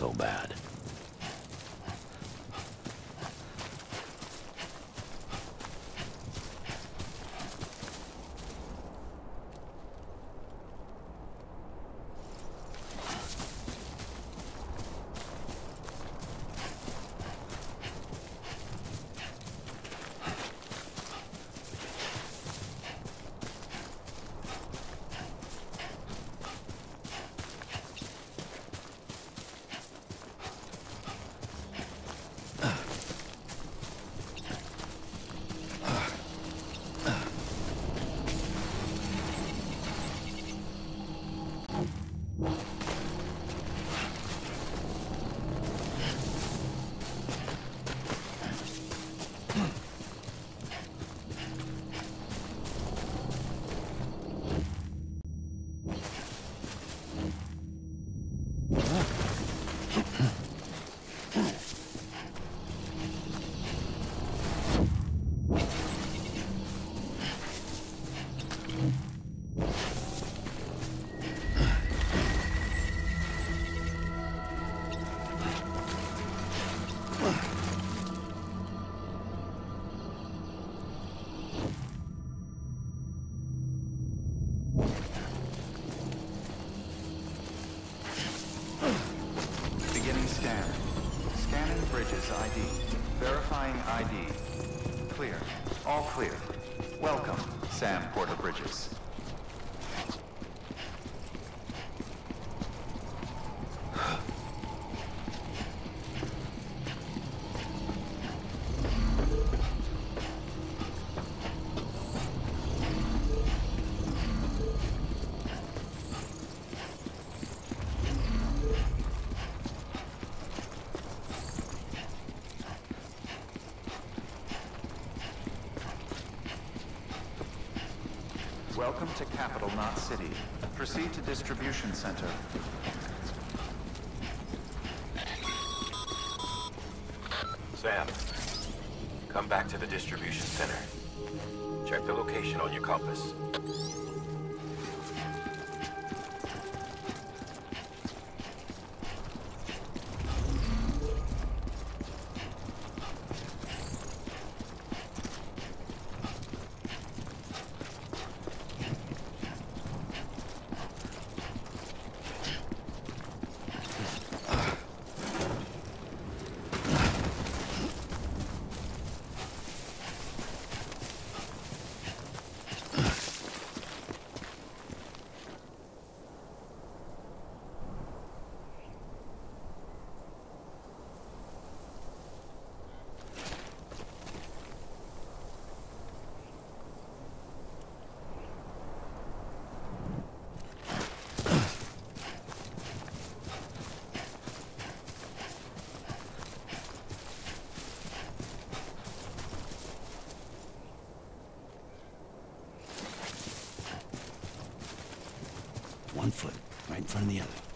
so bad. Bridges ID. Verifying ID. Clear. All clear. Welcome, Sam Porter Bridges. Welcome to Capital Knot City. Proceed to Distribution Center. Sam, come back to the distribution center. Check the location on your compass. One foot, right in front of the other.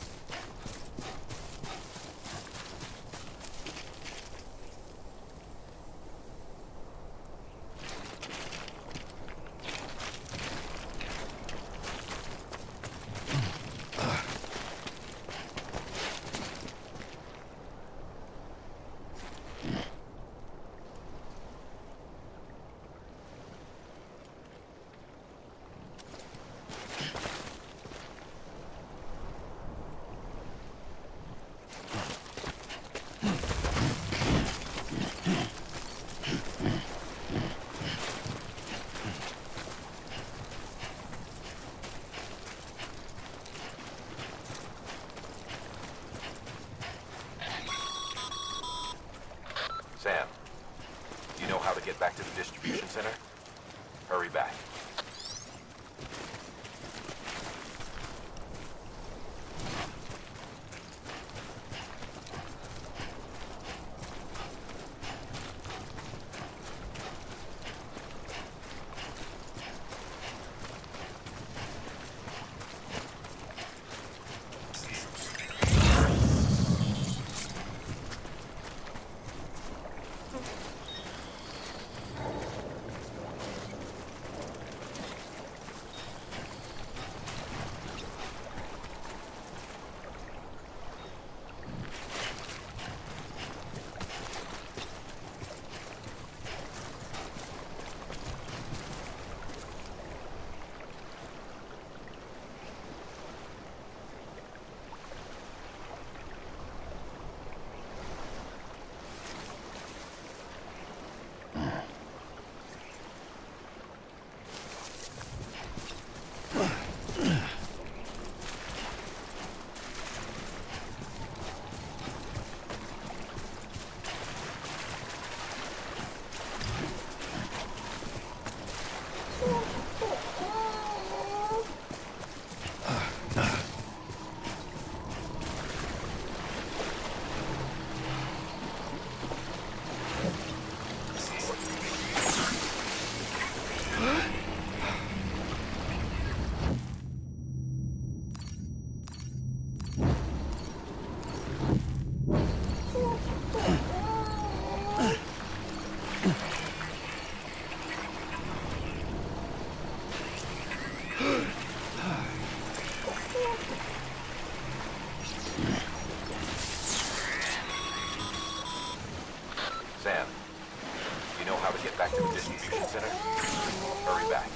Hurry back.